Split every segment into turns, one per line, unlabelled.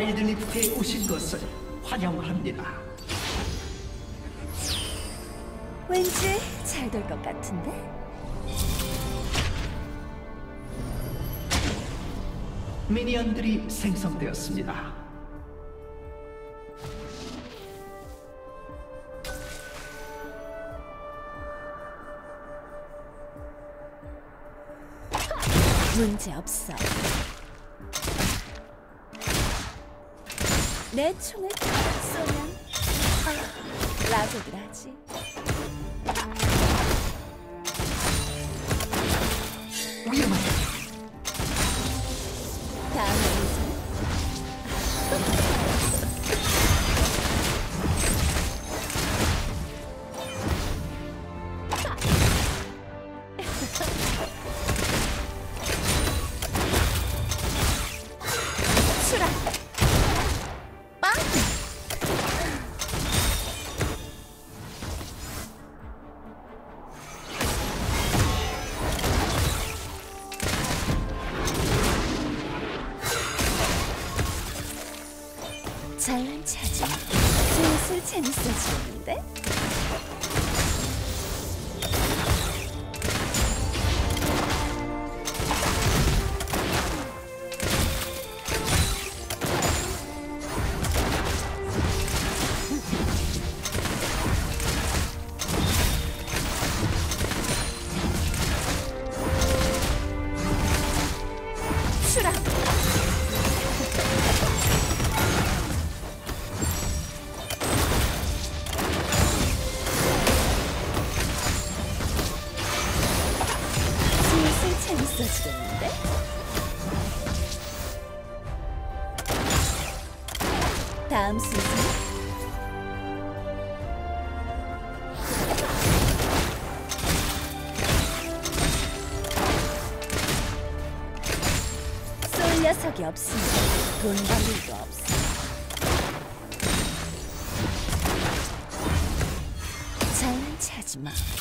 와일드리프트에 오신 것을 환영합니다.
왠지 잘 될 것 같은데?
미니언들이 생성되었습니다.
문제 없어. 내 총을 탁 쏘면 아, 라고들 하지. 잘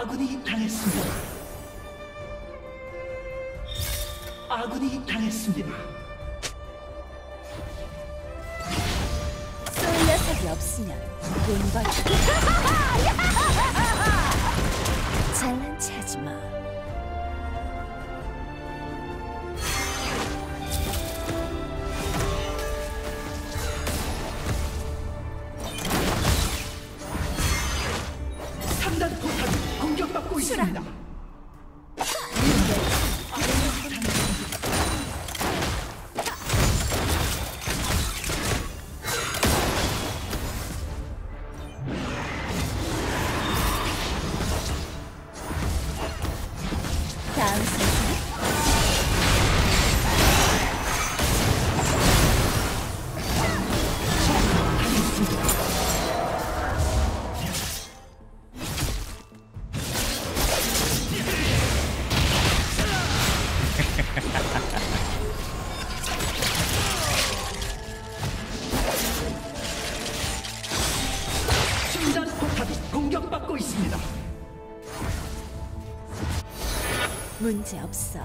아군이 당했습니다. 아군이 당했습니다.
쏠 녀석이 없으면 돈벌 문제없어.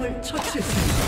한 명을 처치했습니다.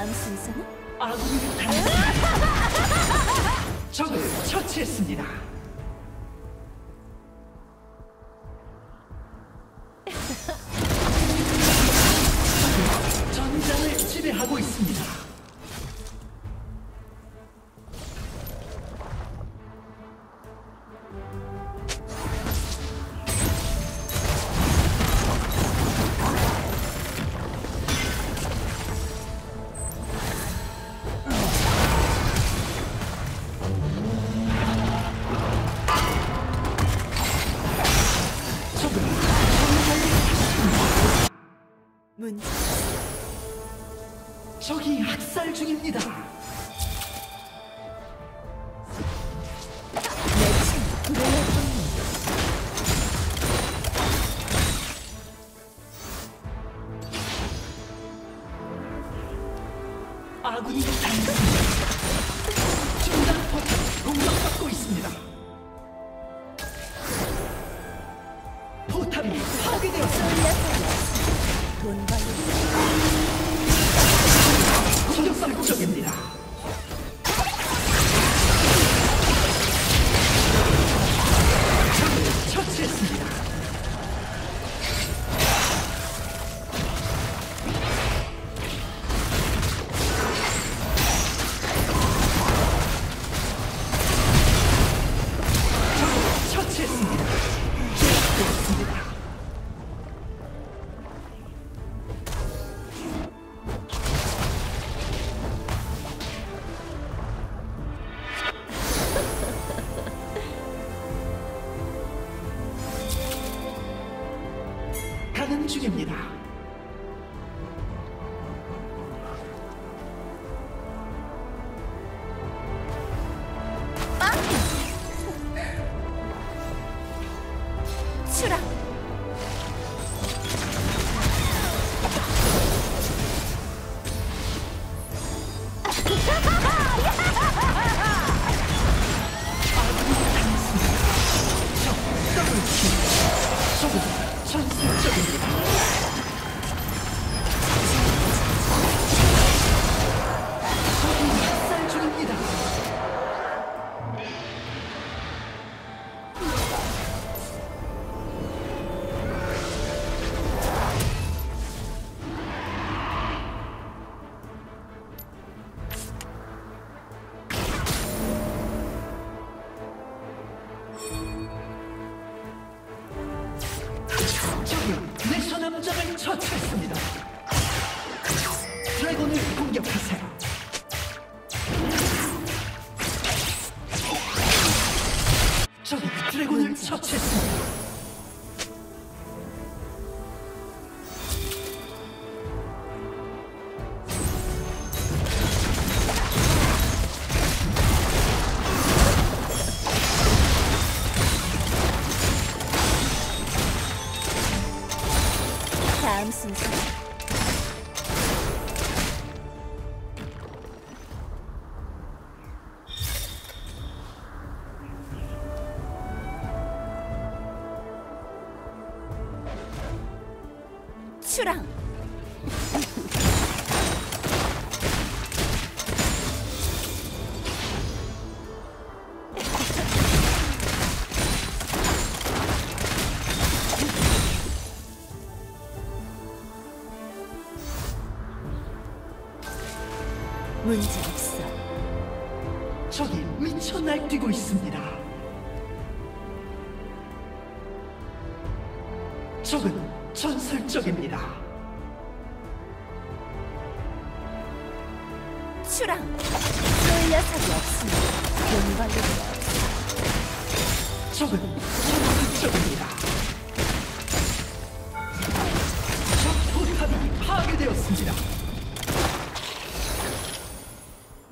다음 순서는?
아군이 당했습니다. 적을 처치했습니다.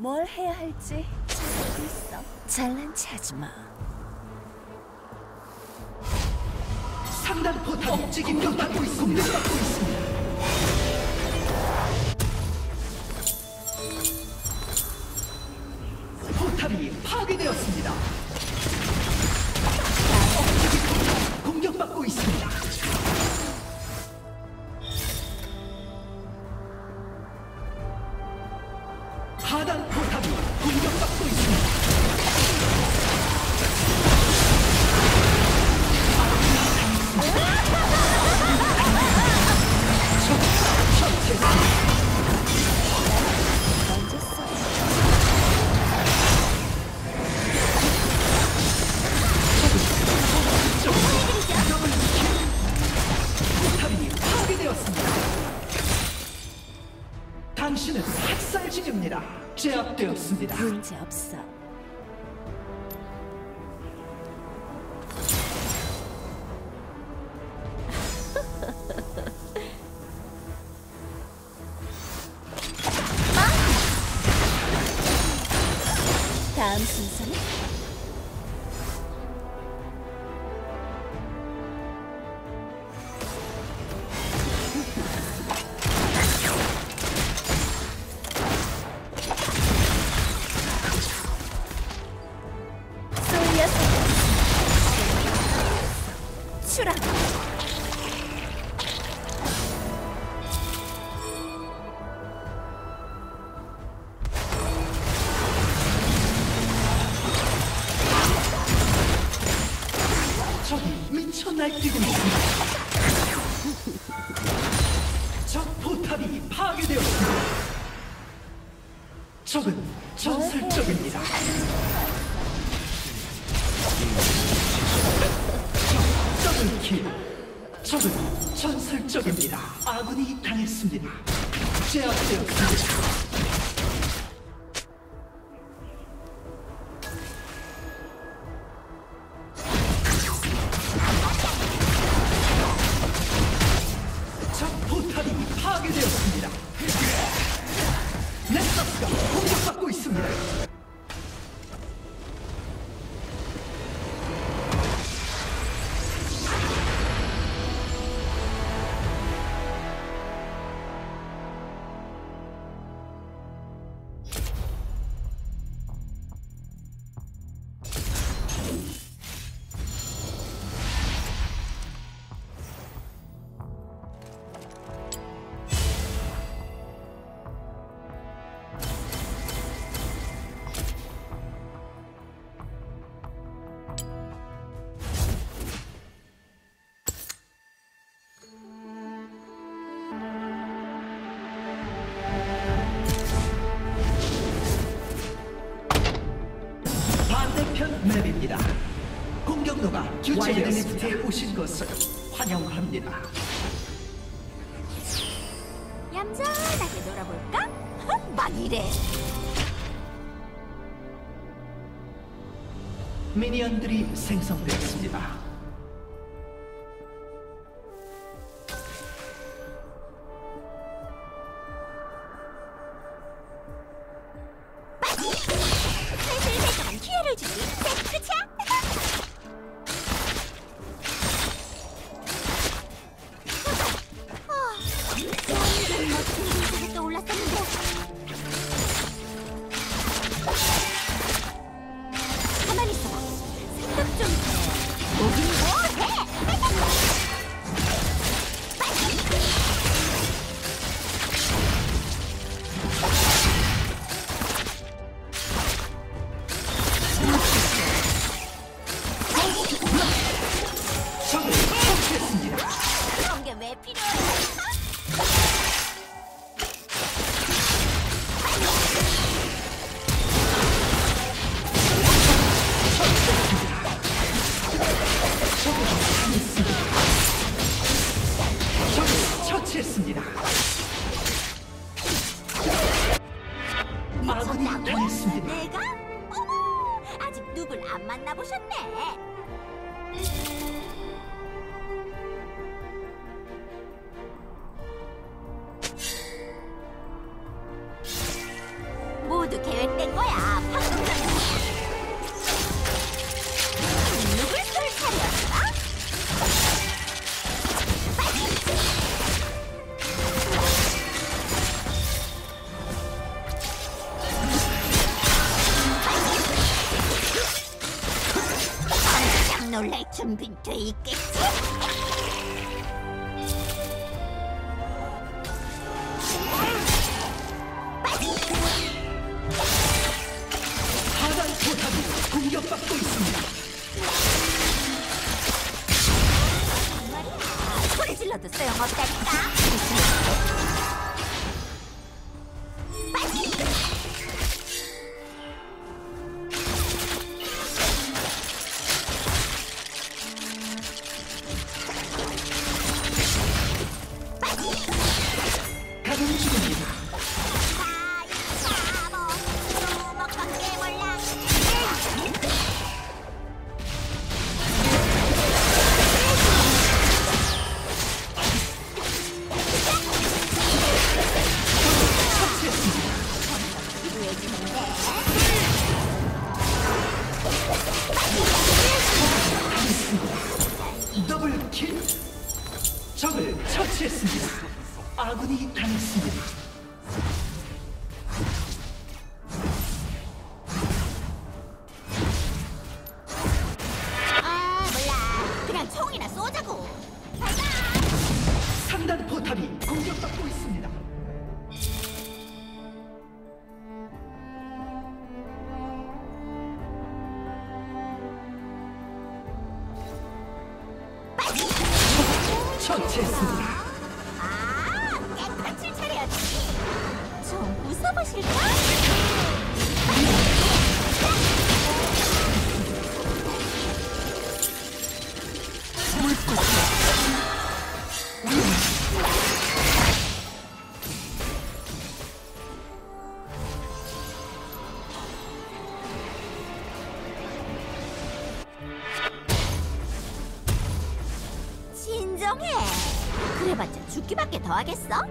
뭘 해야 할지 잘하고 있어. 잘난 체하지 마.
상단 포탑 어, 움직임 공격받고 있습니다. 받고 있습니다.
오신 것을 환영합니다.
얌전하게 놀아볼까? 막 이래.
미니언들이 생성되었습니다.
진정해. 그래봤자 죽기밖에 더 하겠어?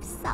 없어.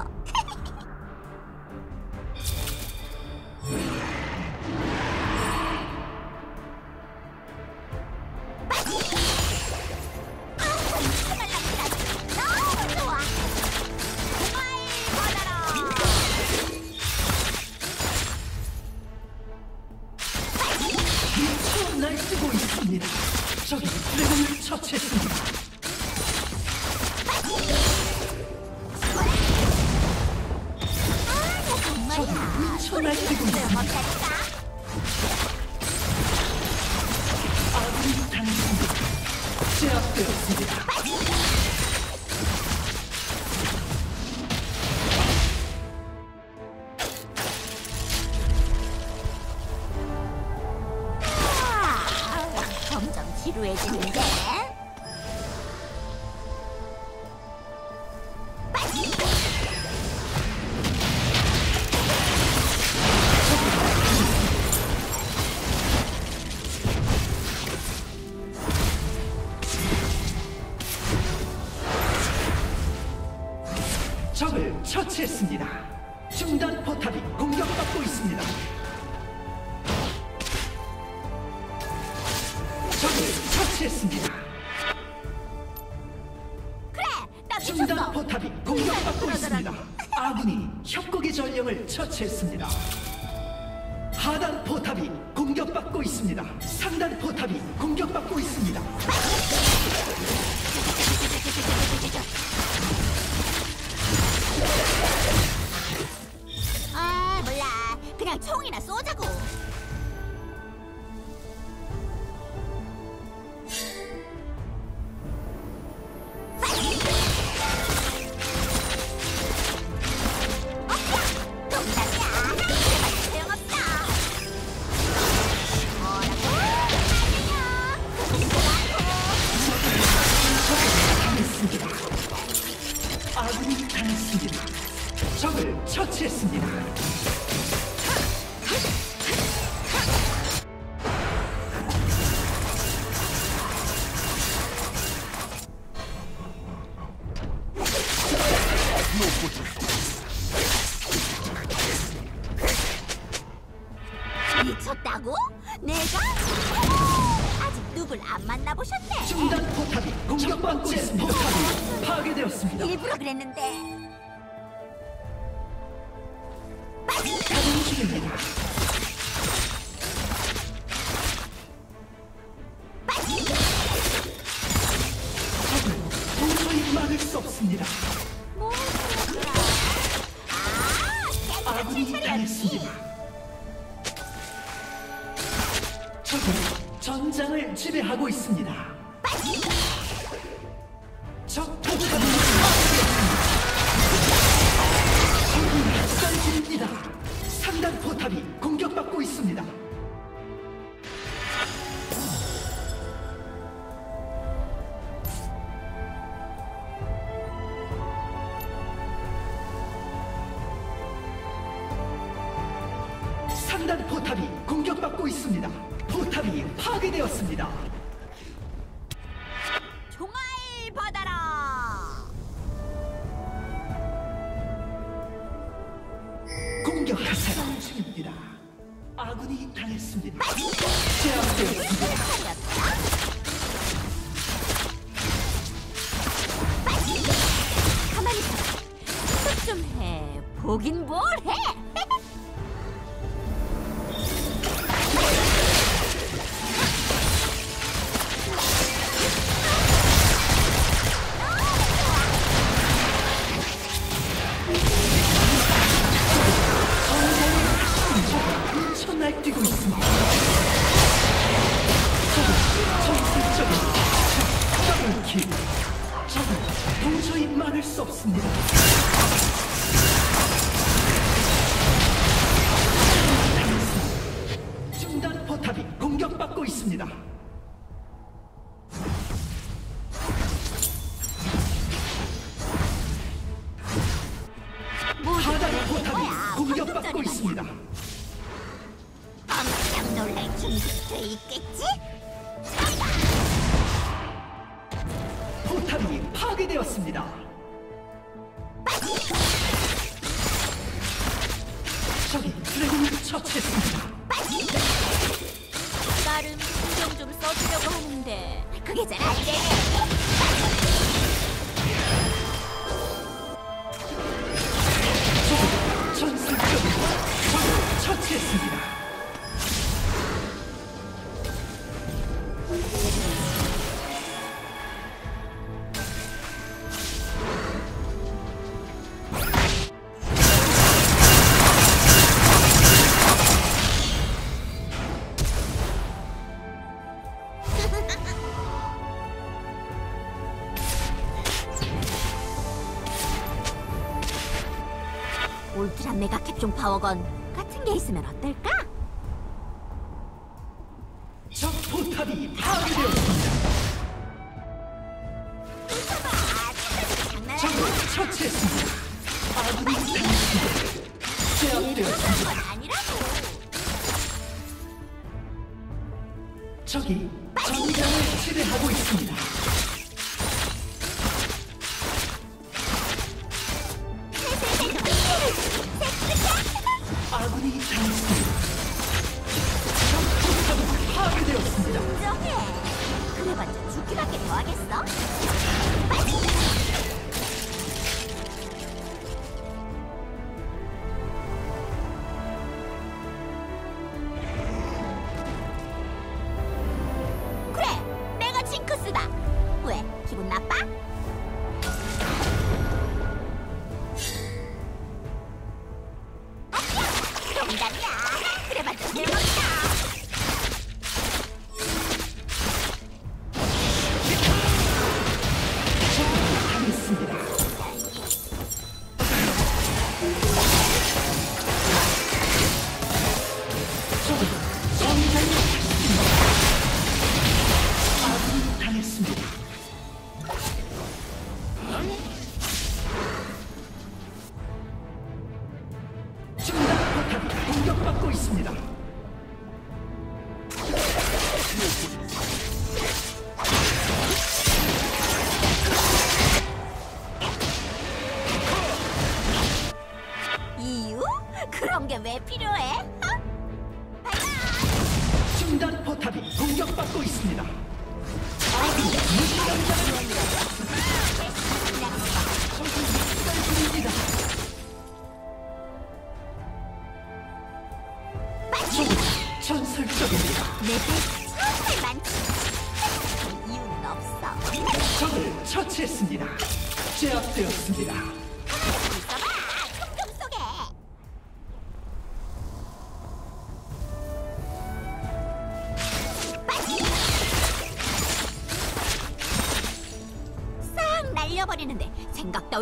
울트라 메가 캡종 파워건 같은 게 있으면 어떨까?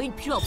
impure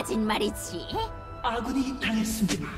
하진 말이지.
아군이 당했습니다.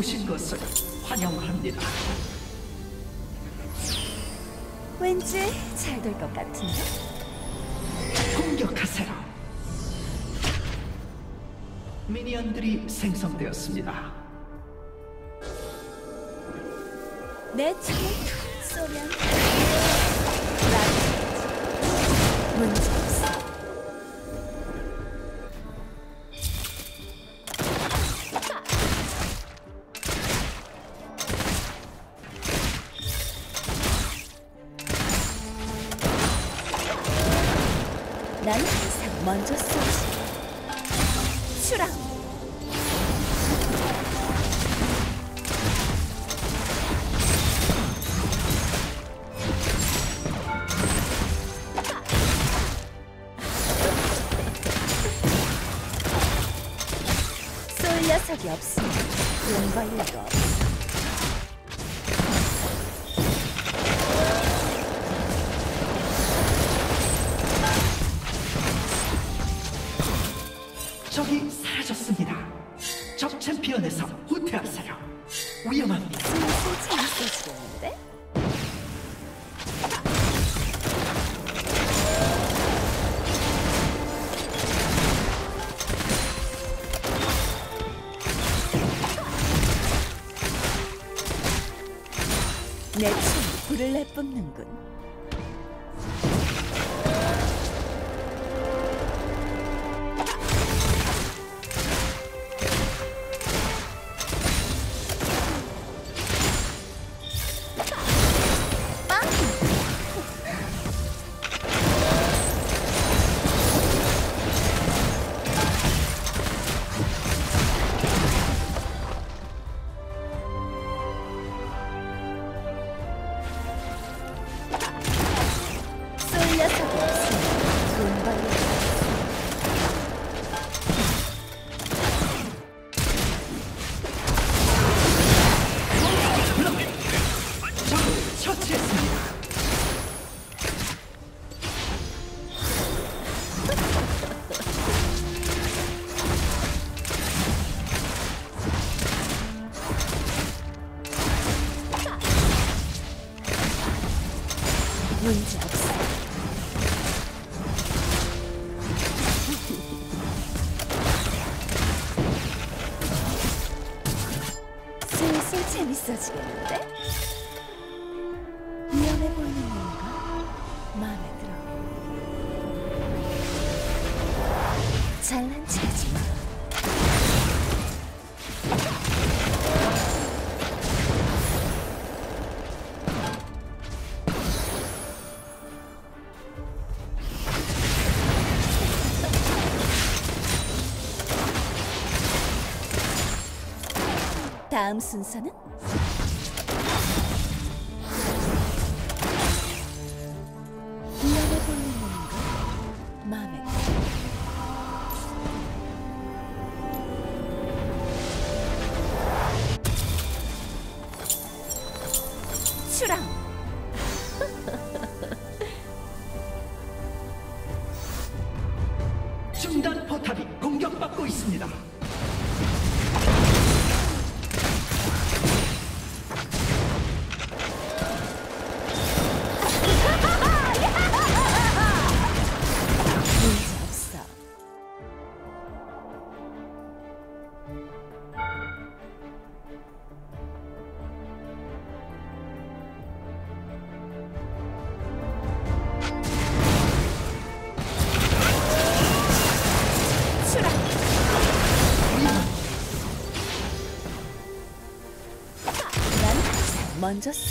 오신 것을 환영합니다.
왠지 잘 될 것 같은데?
공격하세요. 미니언들이 생성되었습니다.
내
차.
다음 순서는? 먼저 써.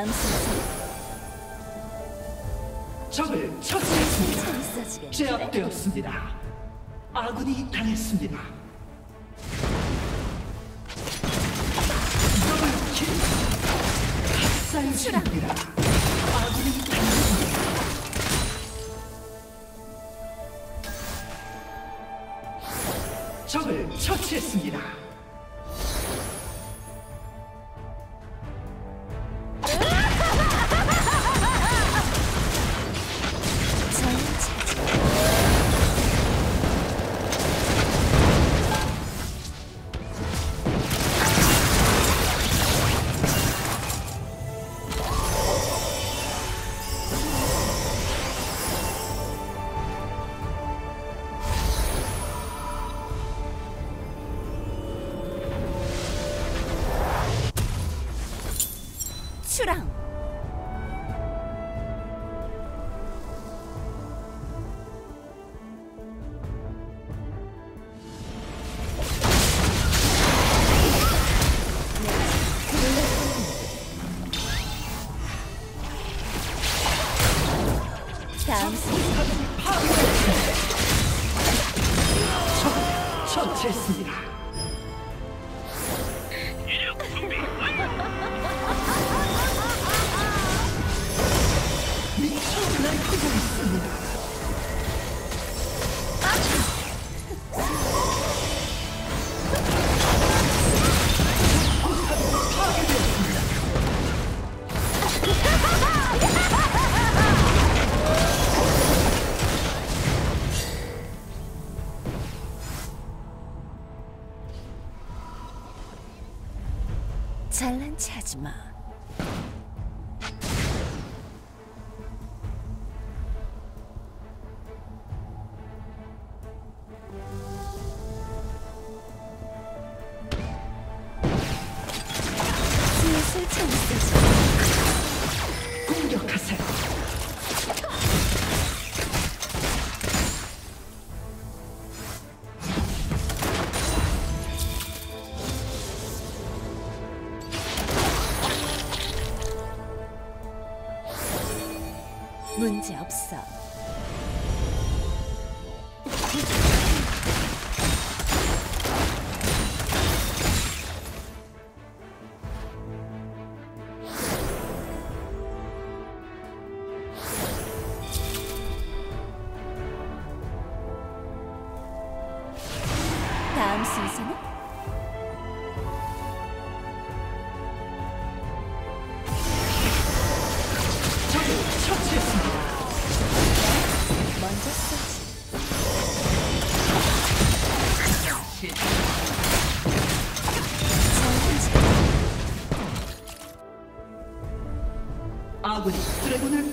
마음속에서
적을 처치했습니다. 제압되었습니다. 아군이 당했습니다.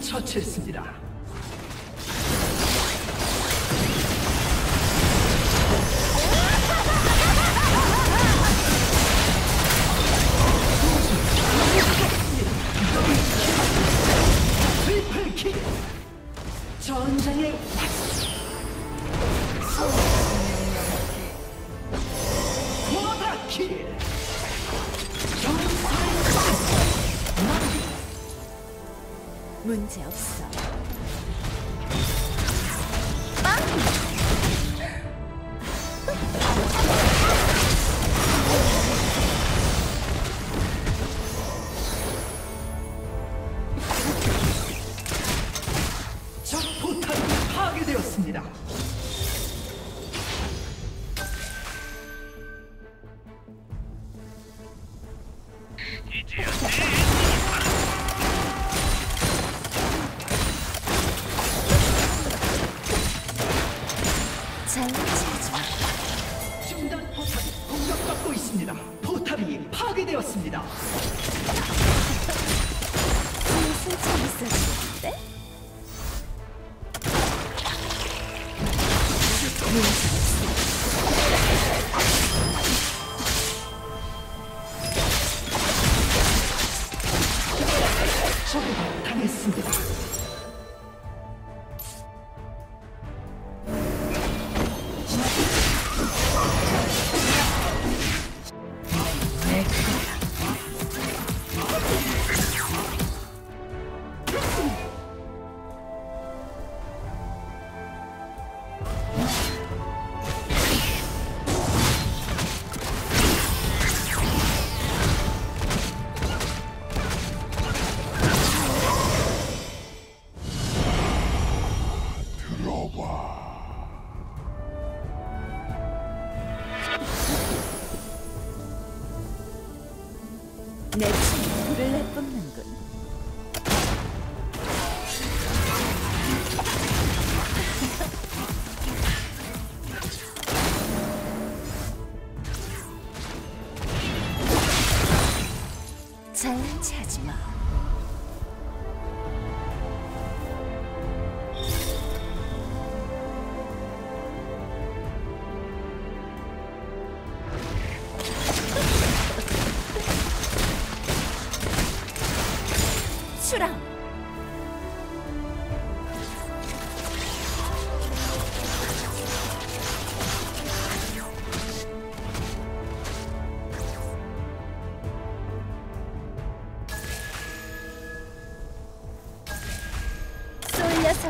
처치했습니다.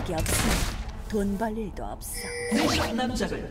적이
없어. 돈 벌 일도 없어.
네, 내 남자를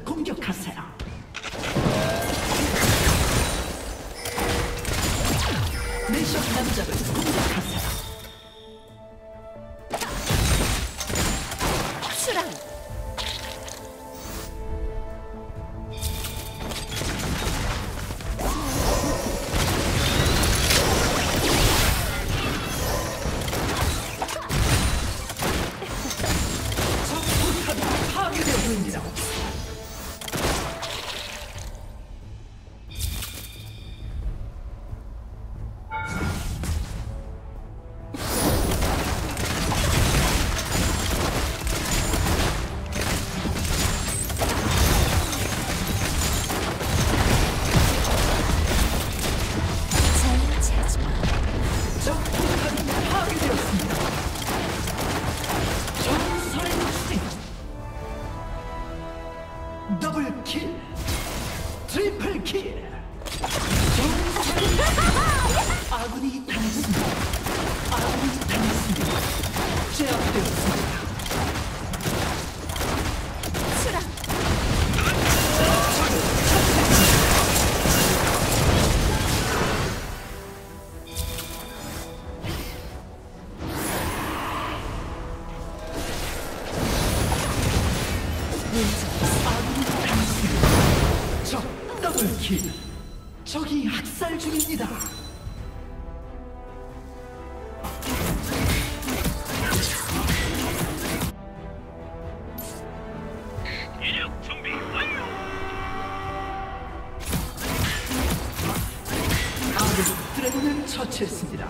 드래곤을 처치했습니다.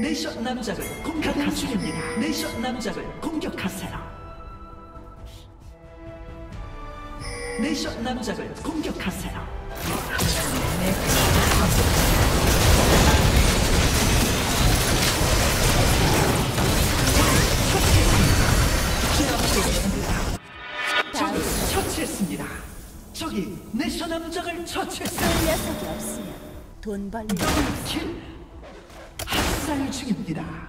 네이션 남작을 공격할 중입니다. 네이션 남작을 공격하세요. 네이션 남작을 공격하세요.
돈 벌리
학살 중입니다.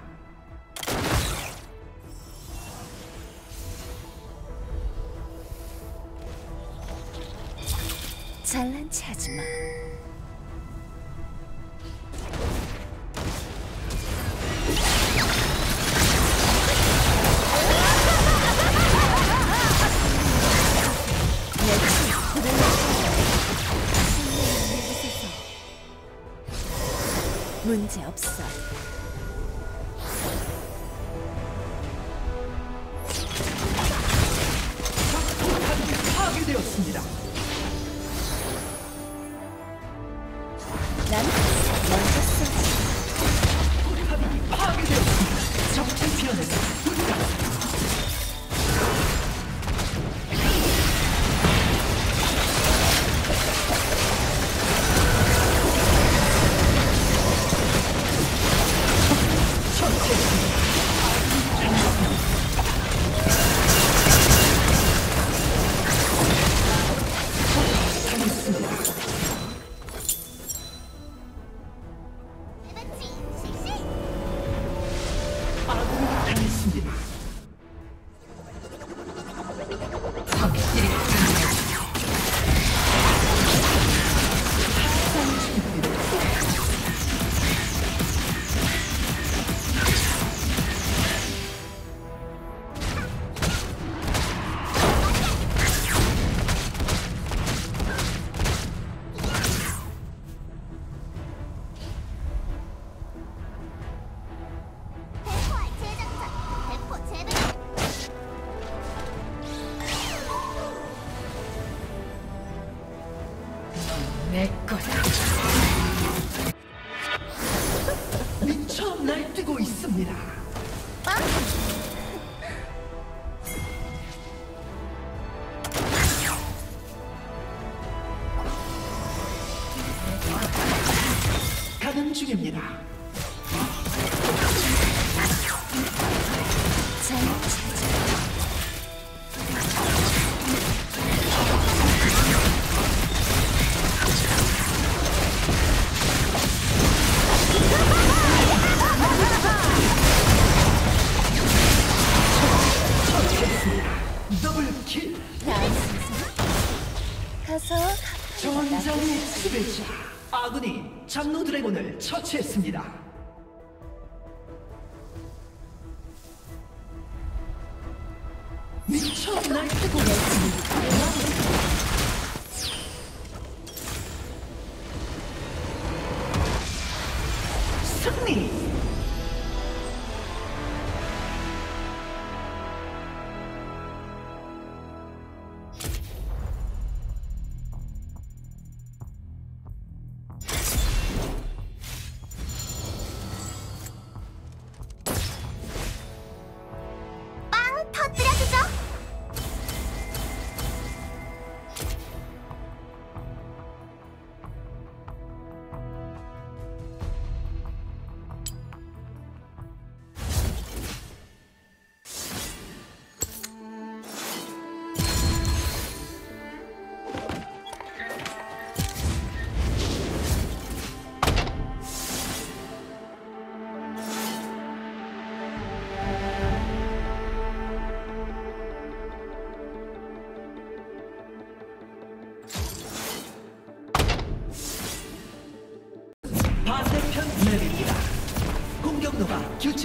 money.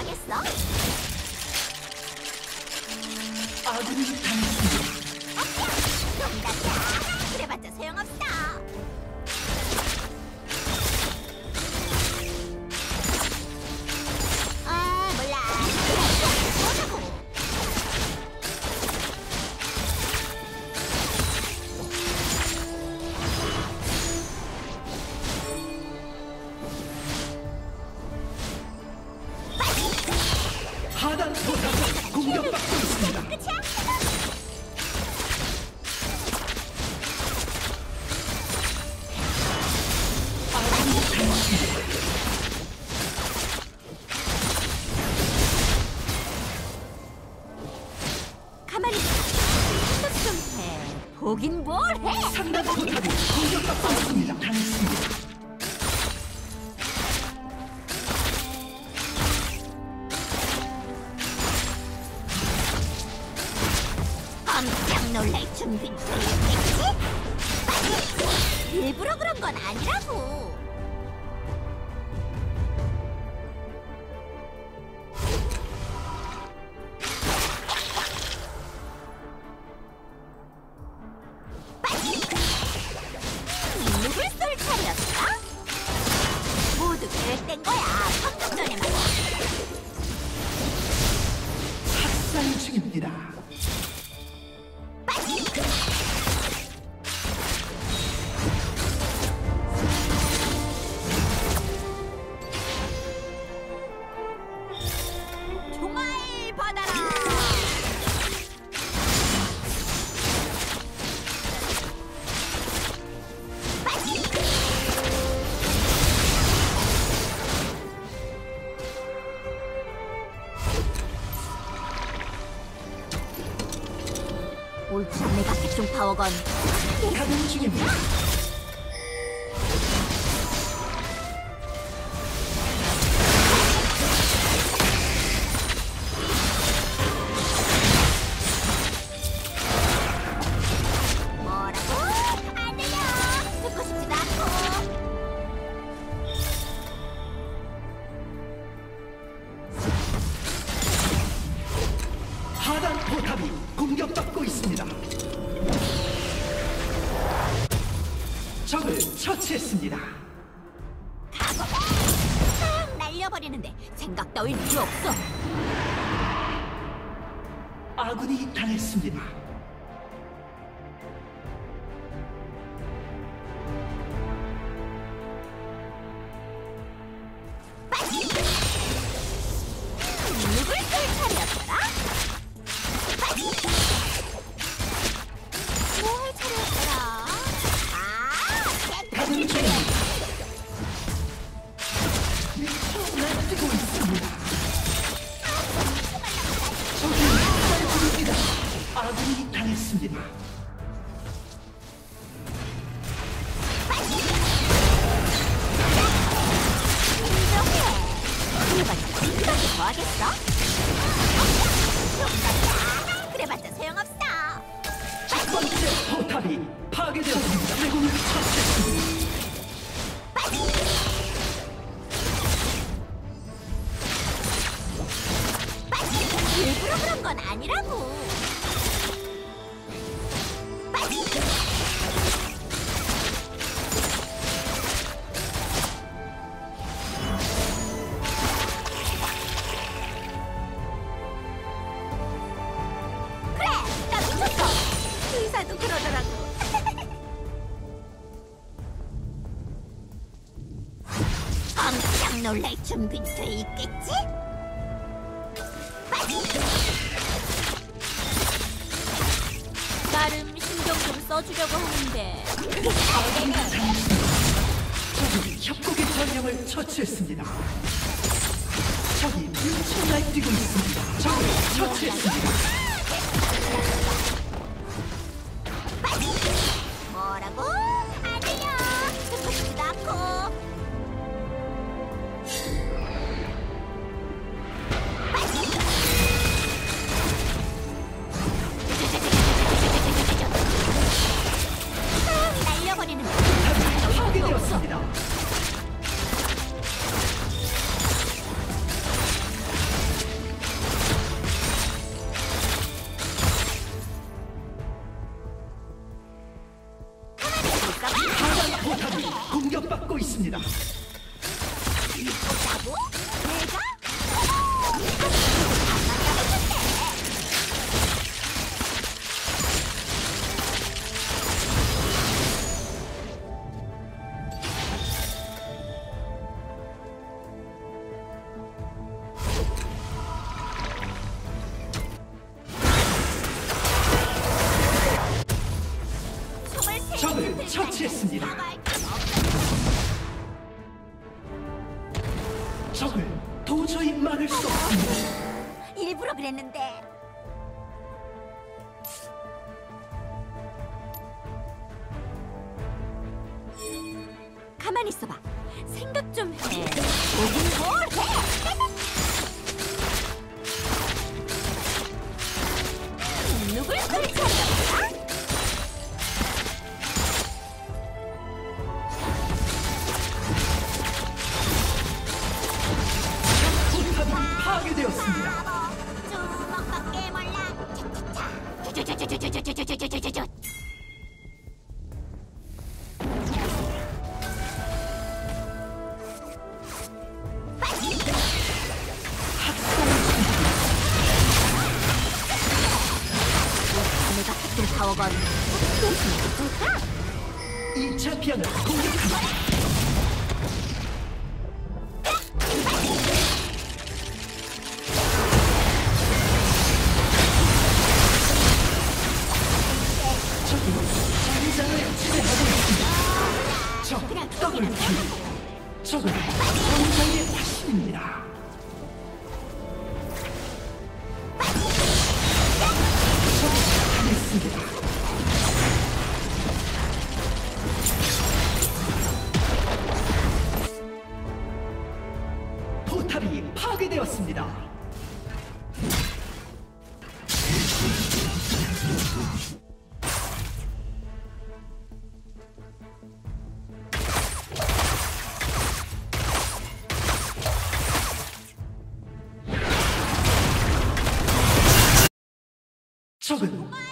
좋아하겠어?
아군이 당했습니다.
아야! 용단이야!
그래봤자 소용없어!
我告诉你。 파괴되었습니다. 드래곤을 처치했습니다. some good food.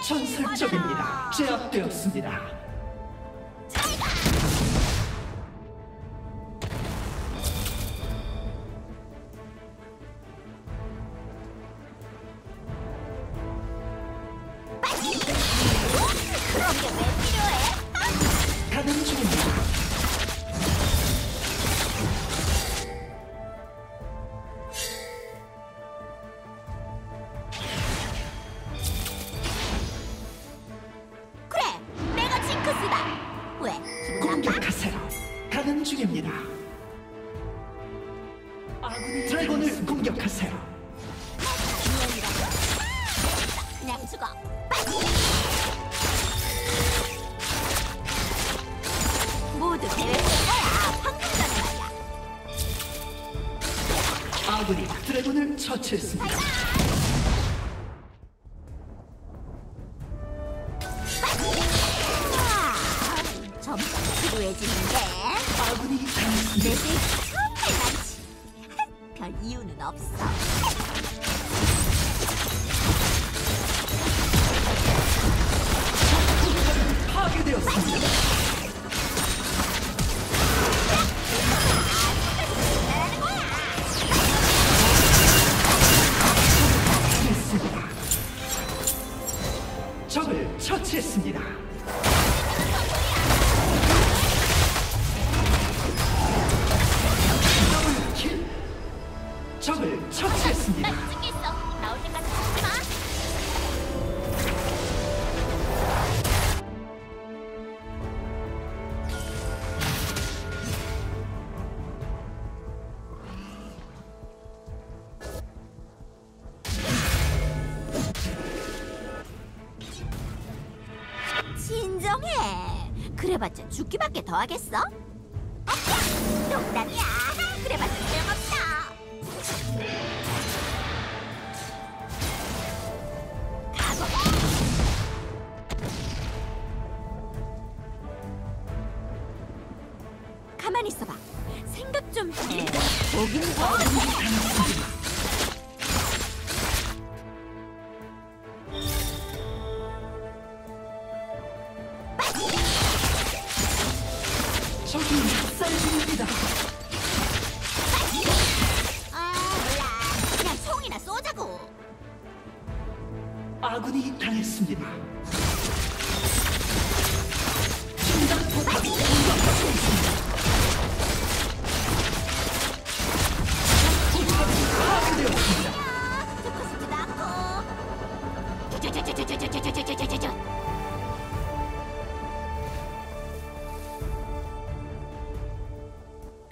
전설적입니다. 제압되었습니다. 더하겠어?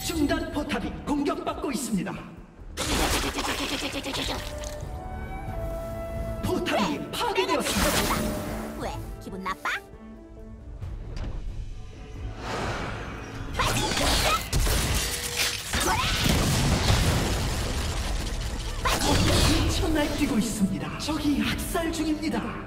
중단 포탑이 공격받고 있습니다. 포탑이 왜? 파괴되었습니다.
왜? 기분 나빠?
뛰쳐 날뛰고 있습니다. 적이 학살 중입니다.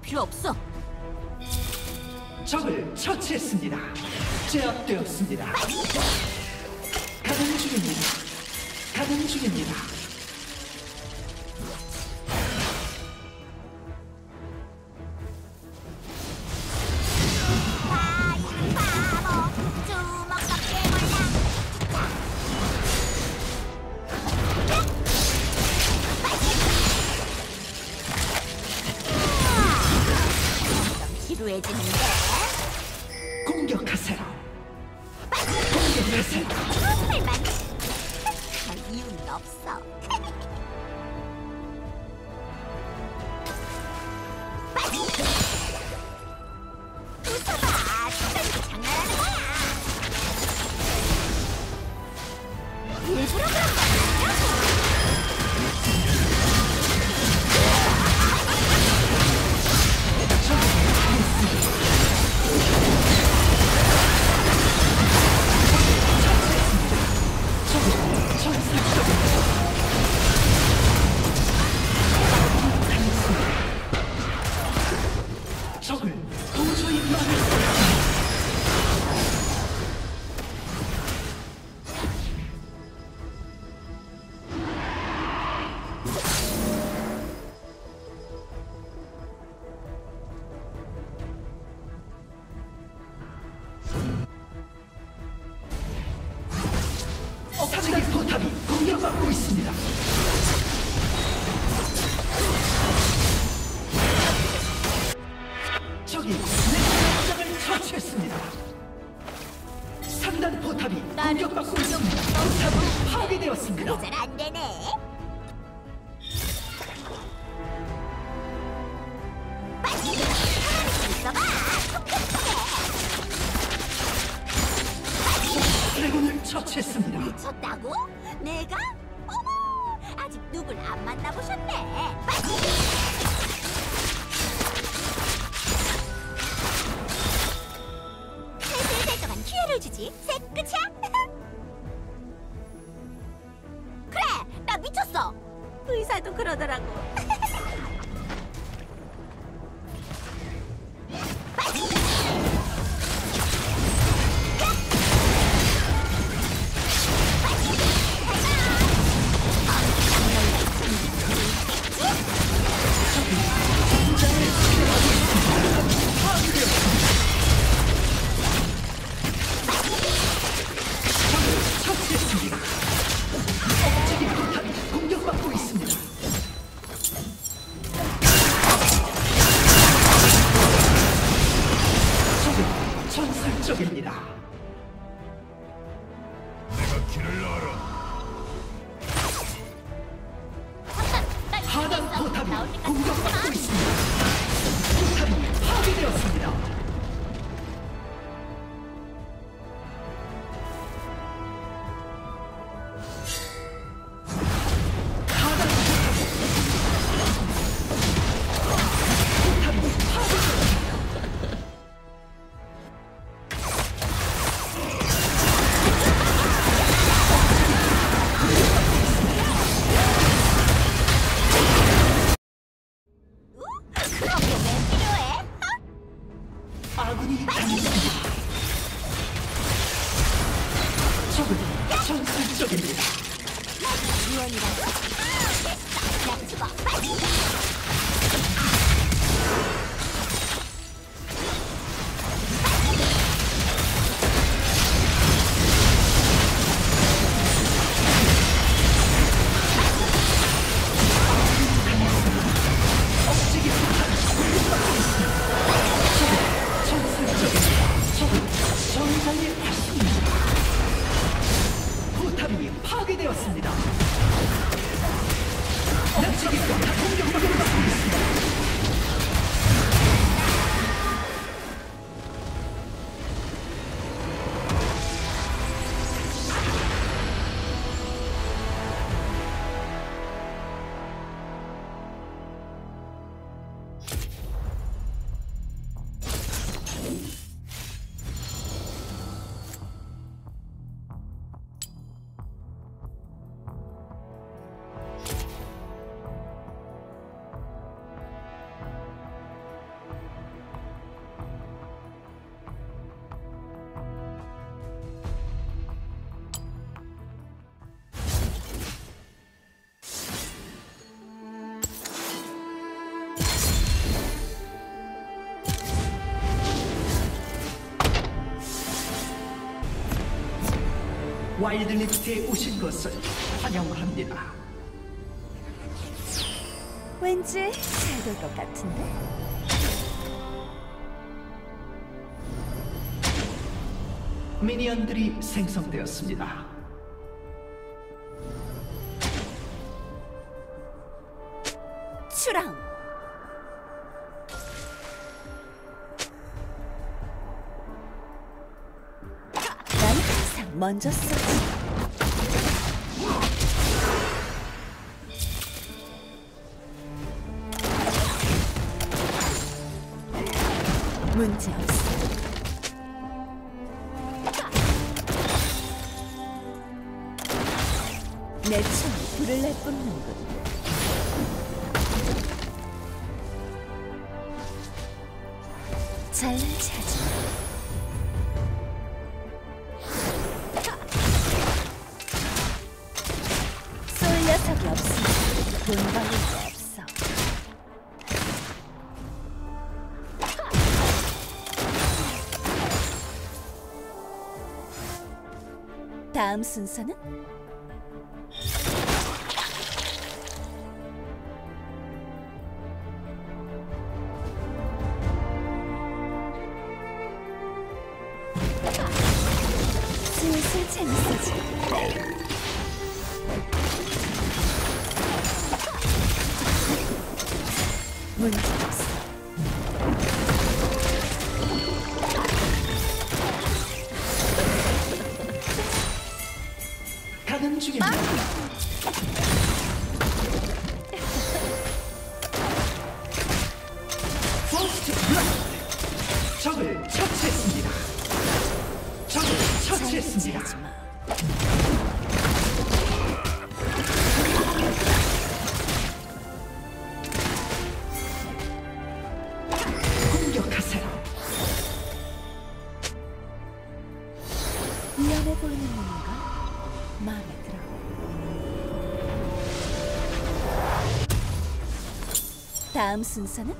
필요 없어.
적을 처치했습니다. 제압되었습니다. 와일드리프트에 오신 것을 환영합니다.
왠지 잘 될 것 같은데?
미니언들이 생성되었습니다.
추랑! 난 항상 먼저 써. 잘라차지 쏠 다음 순서는? 다음 순서는?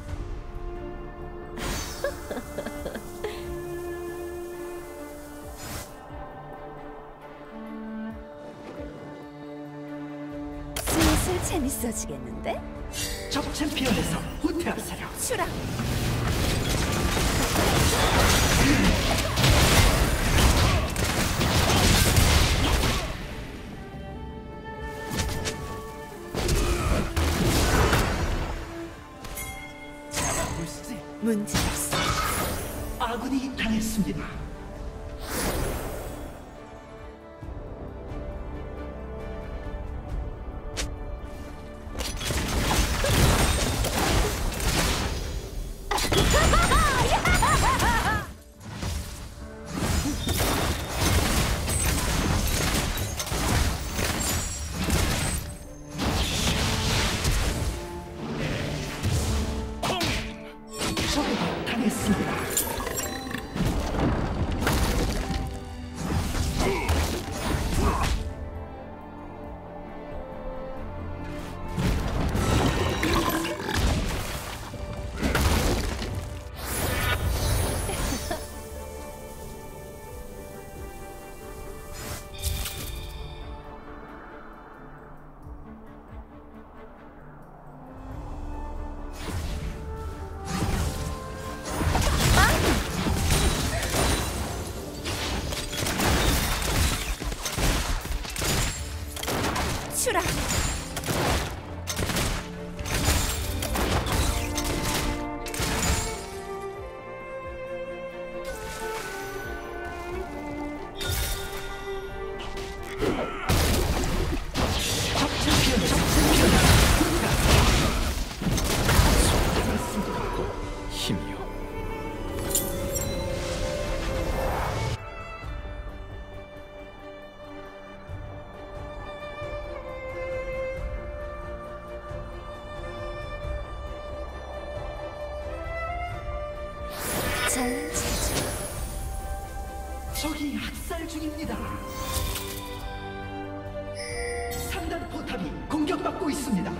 중입니다. 상단 포탑이 공격받고 있습니다.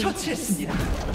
처치했습니다.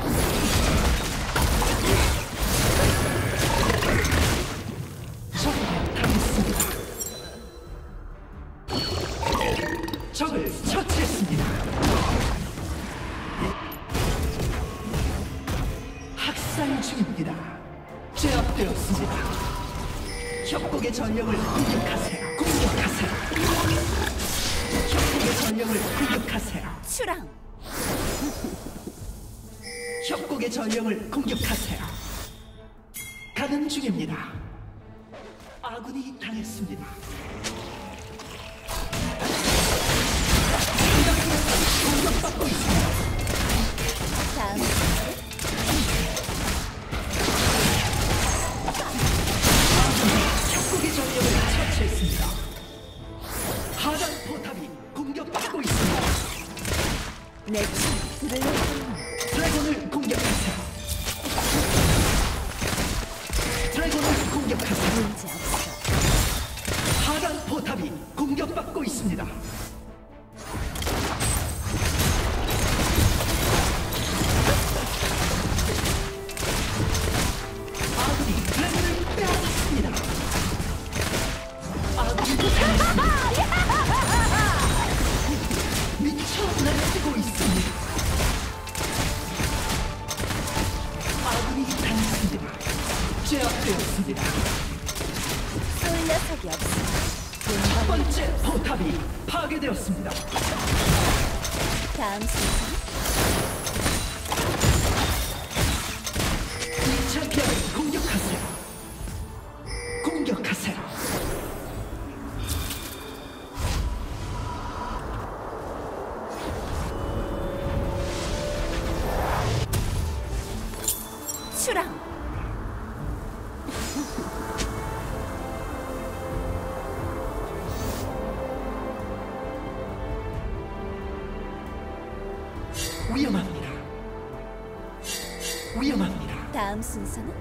since an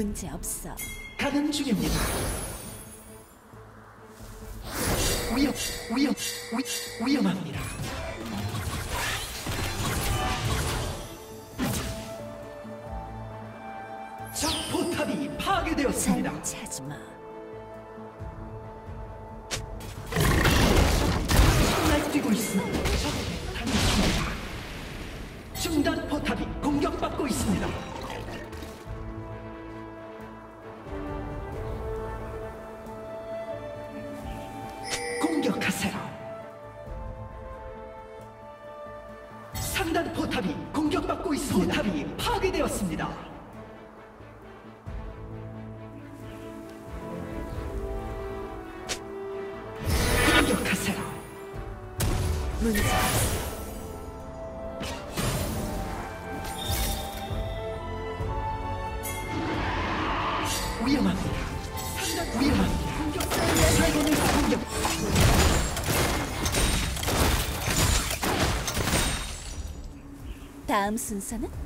문제 없어.
가는 중입니다.
다음 순서는?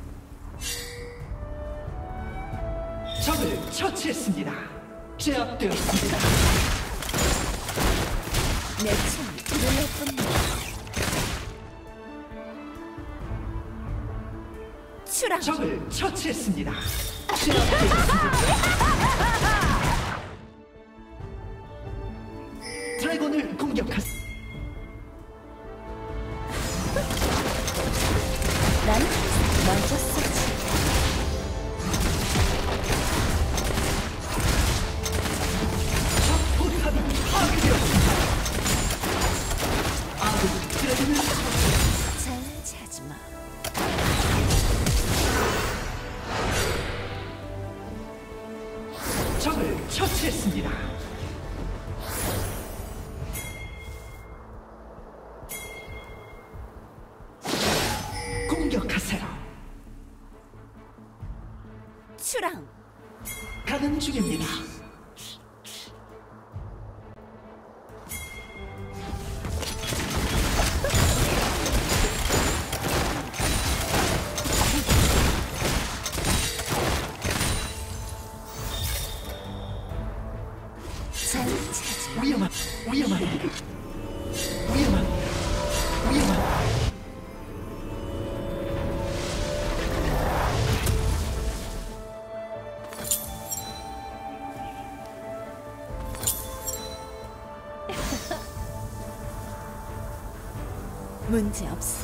문제없어.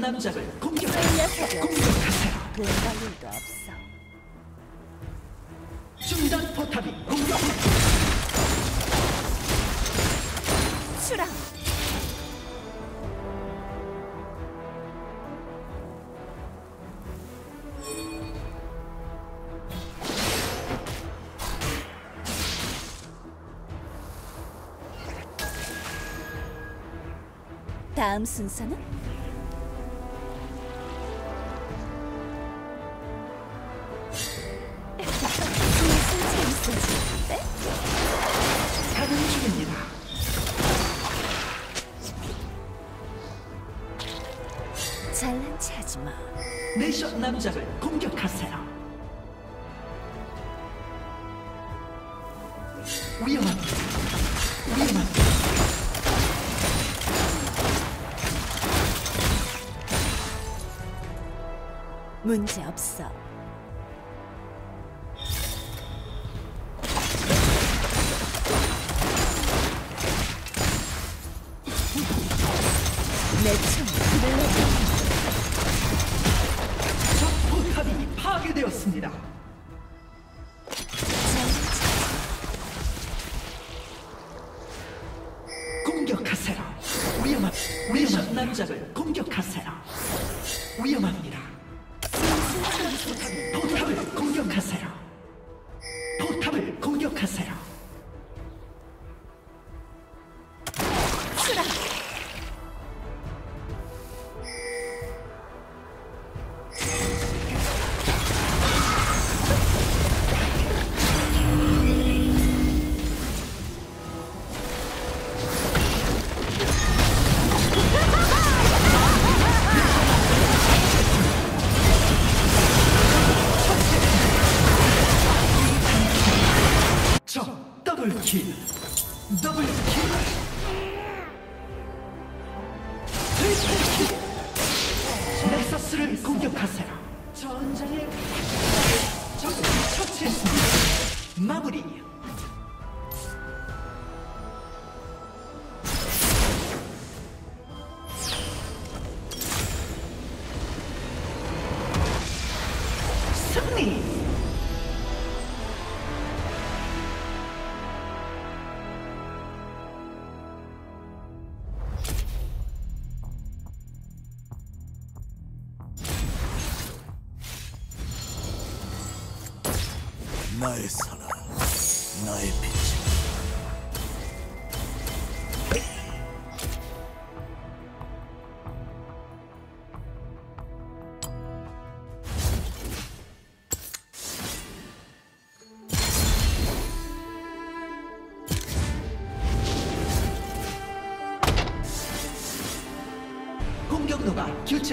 남작을 공격하세요. 공격하세요.
공감 일도 없어.
중단 포탑이 공격.
수랑. 다음 순서는
암호작을 공격하세요. 위험한, 위험한.
문제 없어.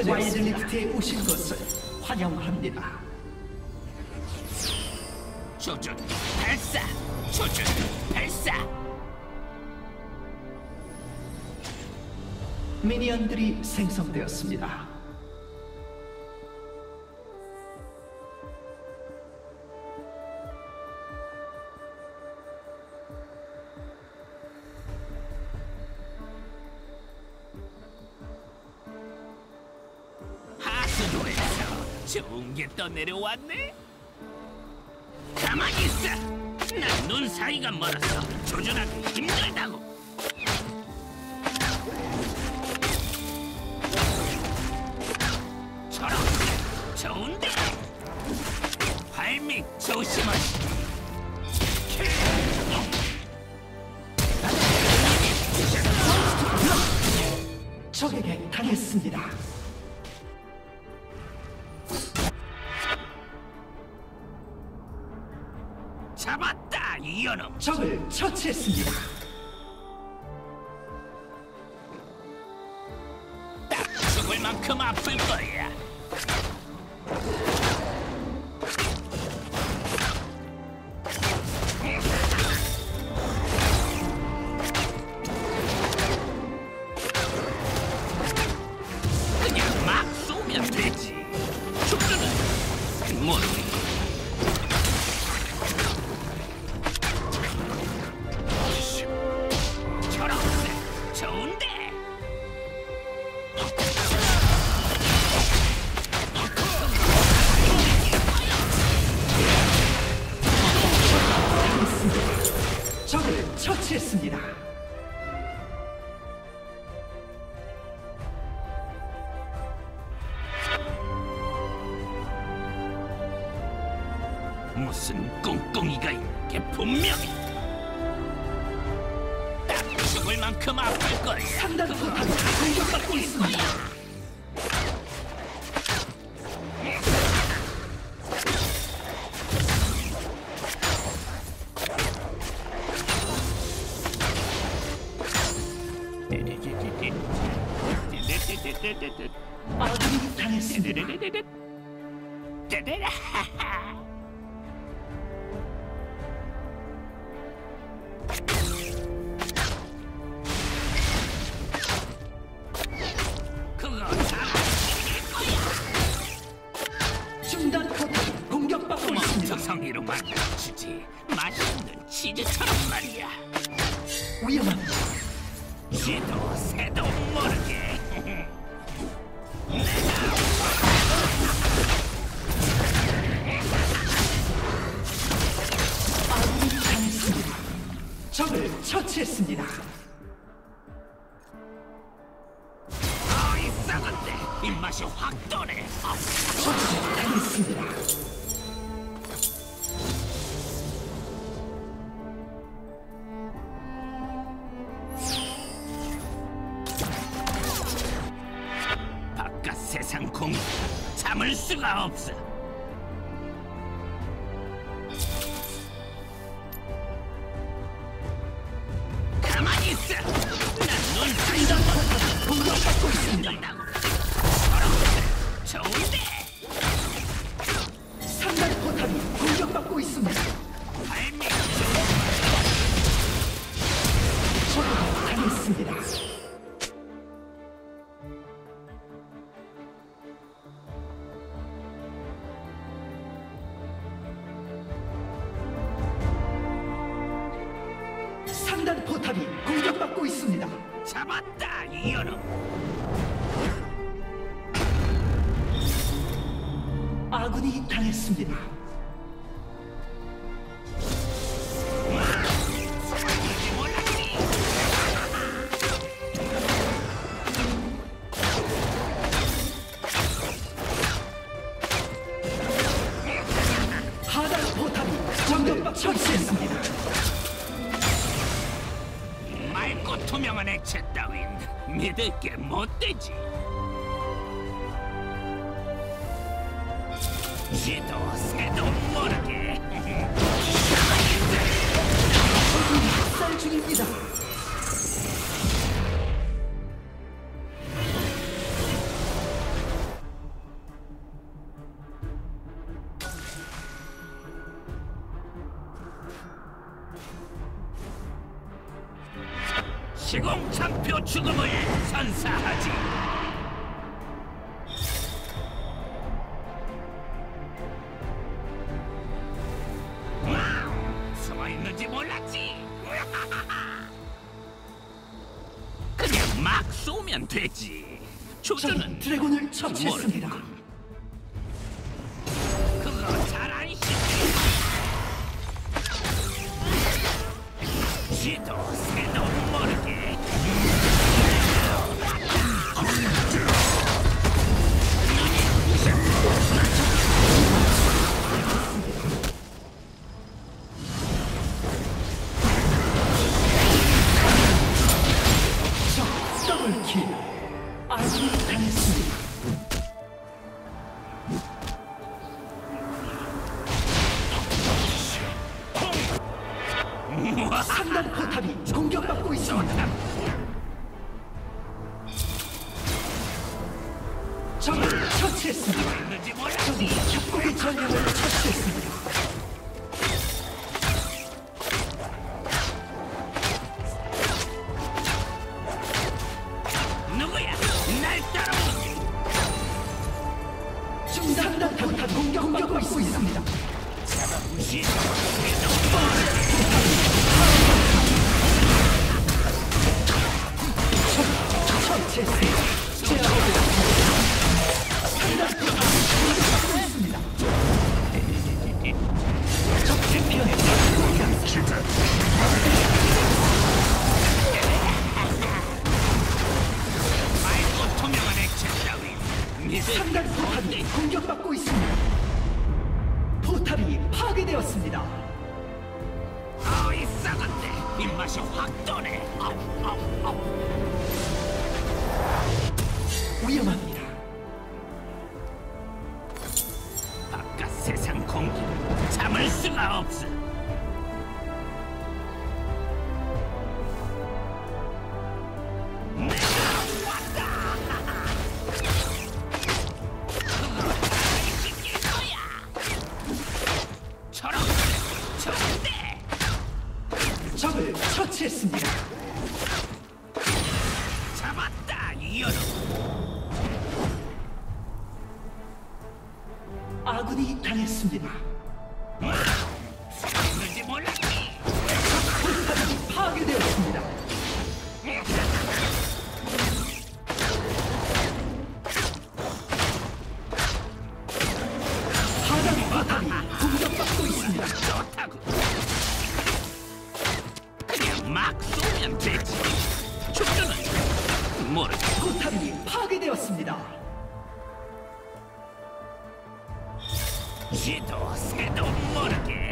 와이드리프트에 오신 것을 환영합니다.
조준 발사! 조준 발사!
미니언들이 생성되었습니다.
또 내려왔네? 잡았다, 이 연음.
적을 처치했습니다.
죽을 만큼 아플 거야. 투명한 액체 따윈 믿을 게 못되지.
지도 새도 모르게. 썰
중입니다. 포탑이 파괴되었습니다.
지도 새도 모르게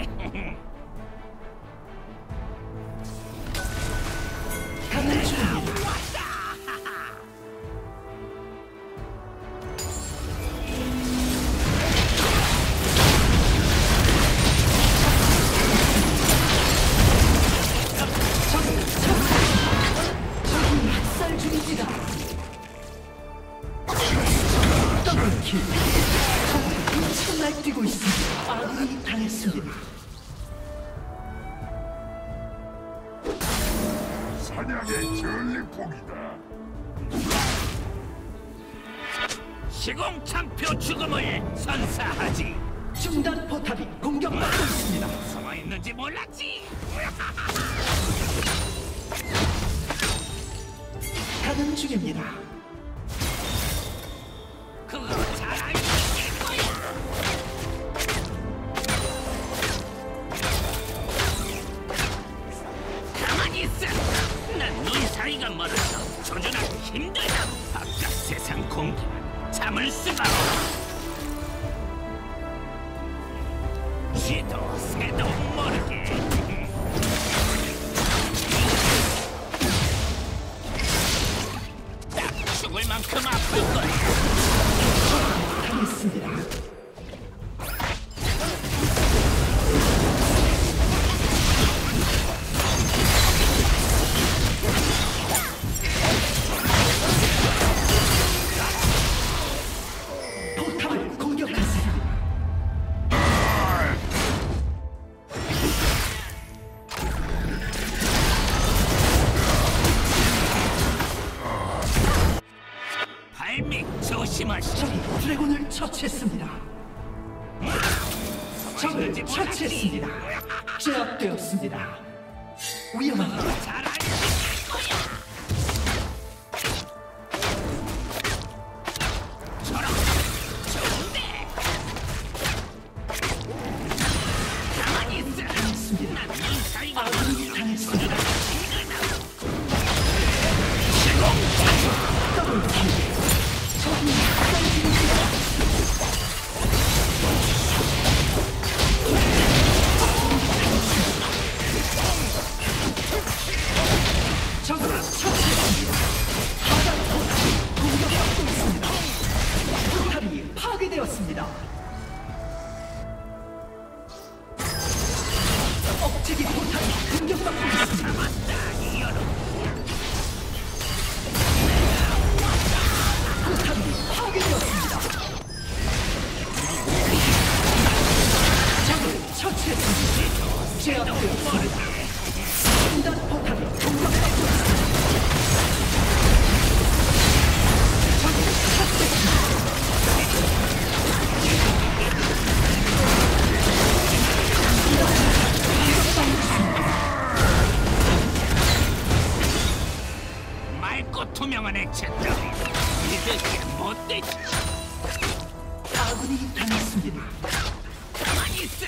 가만히 있어.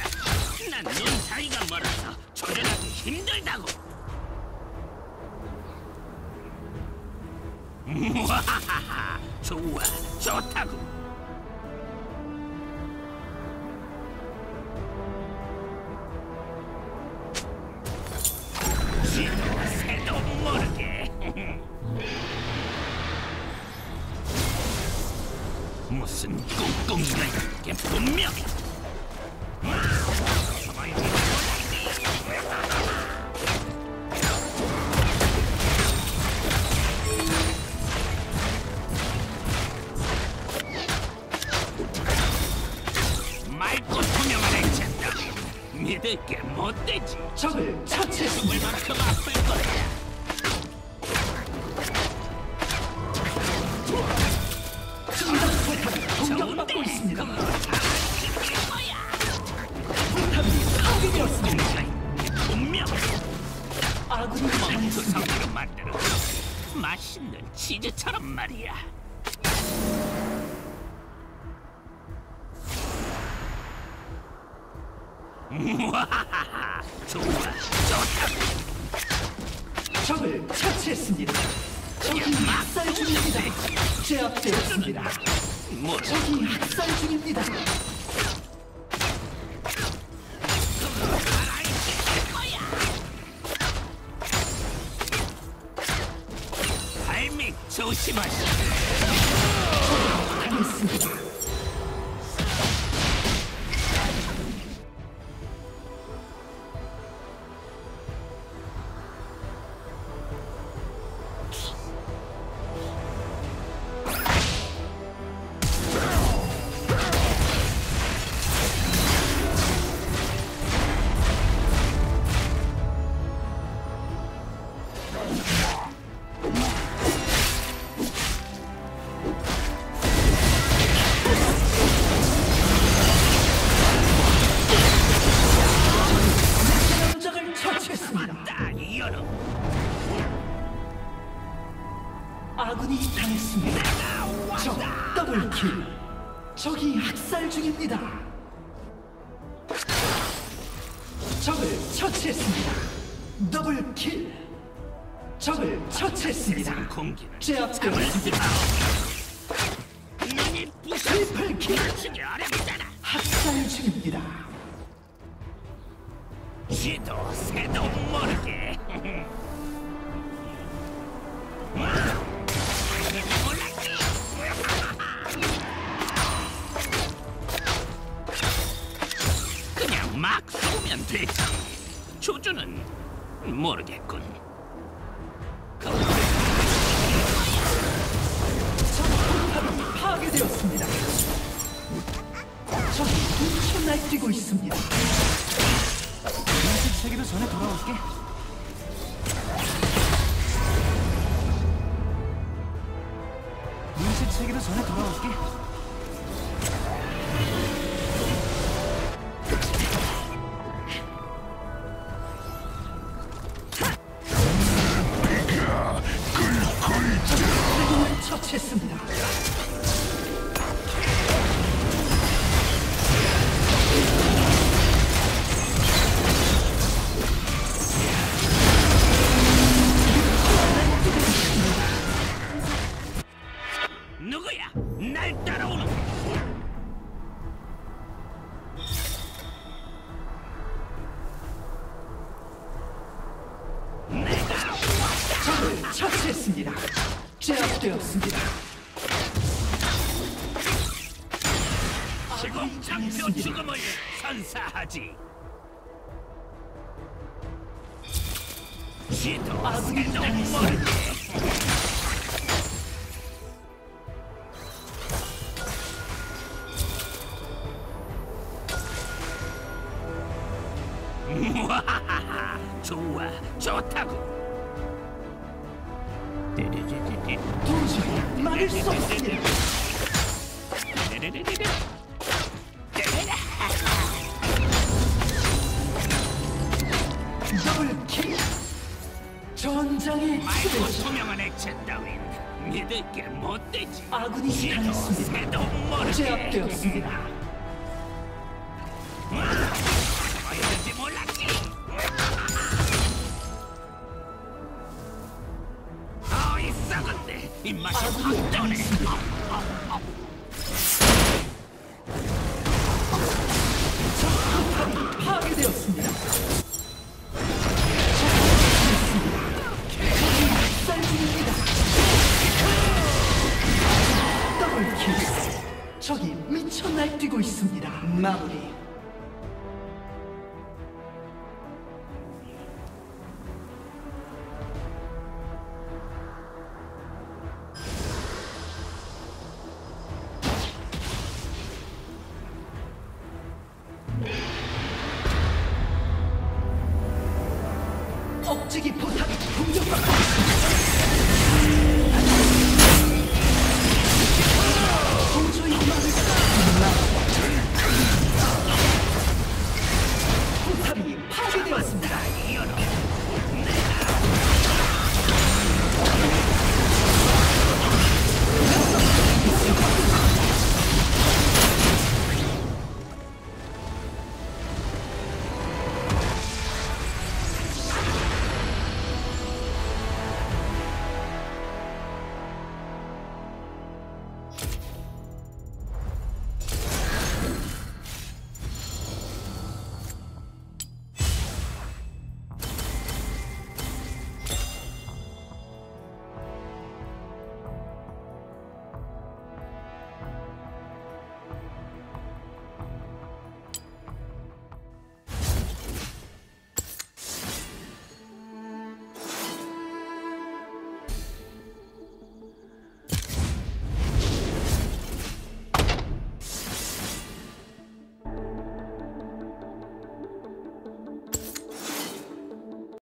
난눈 사이가 멀어서
조절하기 힘들다고. 무하하하. 좋아, 좋다고. 根気ない。アグニスタすべってよ。